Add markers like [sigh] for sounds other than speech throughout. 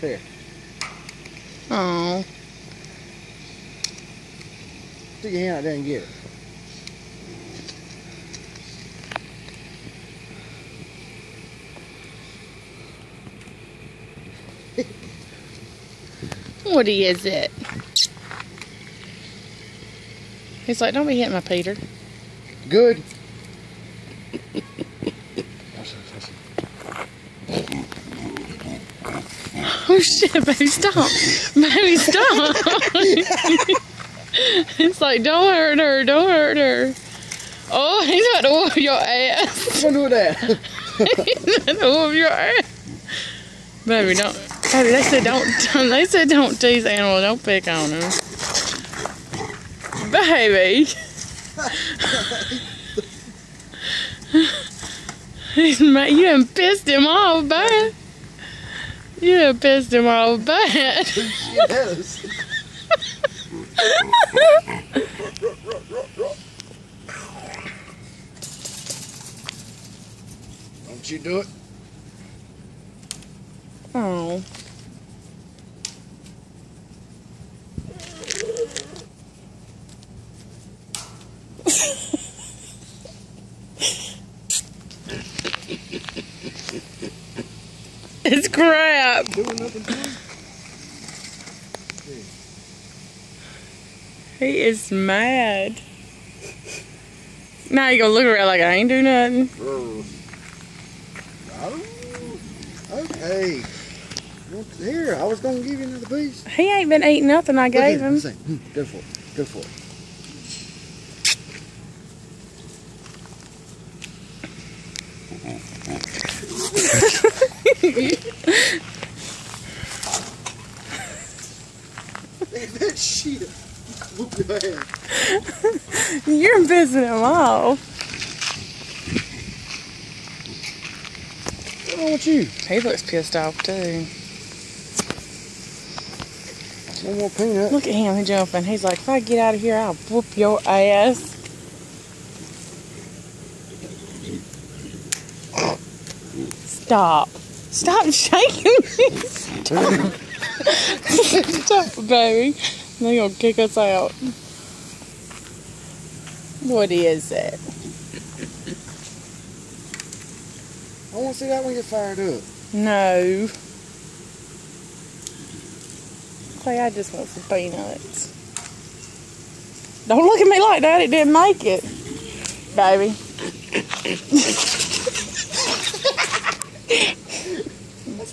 there. Oh. Stick your hand out there and get it. [laughs] What is it? He's like, don't be hitting my Peter. Good. [laughs] Oh shit, [laughs] baby, stop. baby, stop. [laughs] it's like, don't hurt her, don't hurt her. Oh, [laughs] he's about to whoop your ass. What you gonna do that? he's about to whoop your ass. Baby, don't. Baby, they said don't. They said don't tease animals. Don't pick on them. Baby. You done pissed him off bad. You pissed him off bad. [laughs] she does. Don't you do it? Oh. It's crap. Doing nothing to him? He is mad. Now you gonna look around like I ain't do nothing. Oh. Okay. Here, I was gonna give you another piece. He ain't been eating nothing I Look gave him. Hmm, Go for it. Go for it. [laughs] That shit. Whoop your ass. You're pissing him off. What's wrong with you? He looks pissed off too. One more peanut. Look at him, he jumping. He's like, if I get out of here, I'll whoop your ass. Stop. Stop shaking me. Stop. Stop, baby. They're gonna kick us out. What is it? I want to see that one get fired up. No. Clay, I just want some peanuts. Don't look at me like that. It didn't make it. Baby. [laughs]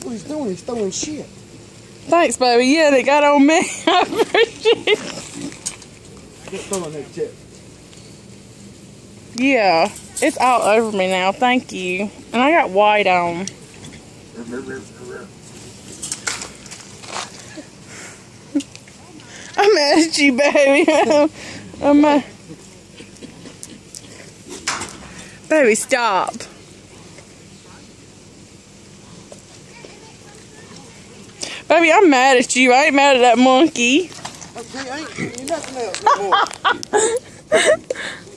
what he's doing. He's throwing shit. Thanks, baby. Yeah, they got on me. [laughs] I appreciate it. Just throwing that chip. Yeah. It's all over me now. Thank you. And I got white on. [laughs] I'm at you, baby. [laughs] I'm mad. Baby, stop. Baby, I'm mad at you. I ain't mad at that monkey. Okay, I ain't nothing else. [laughs]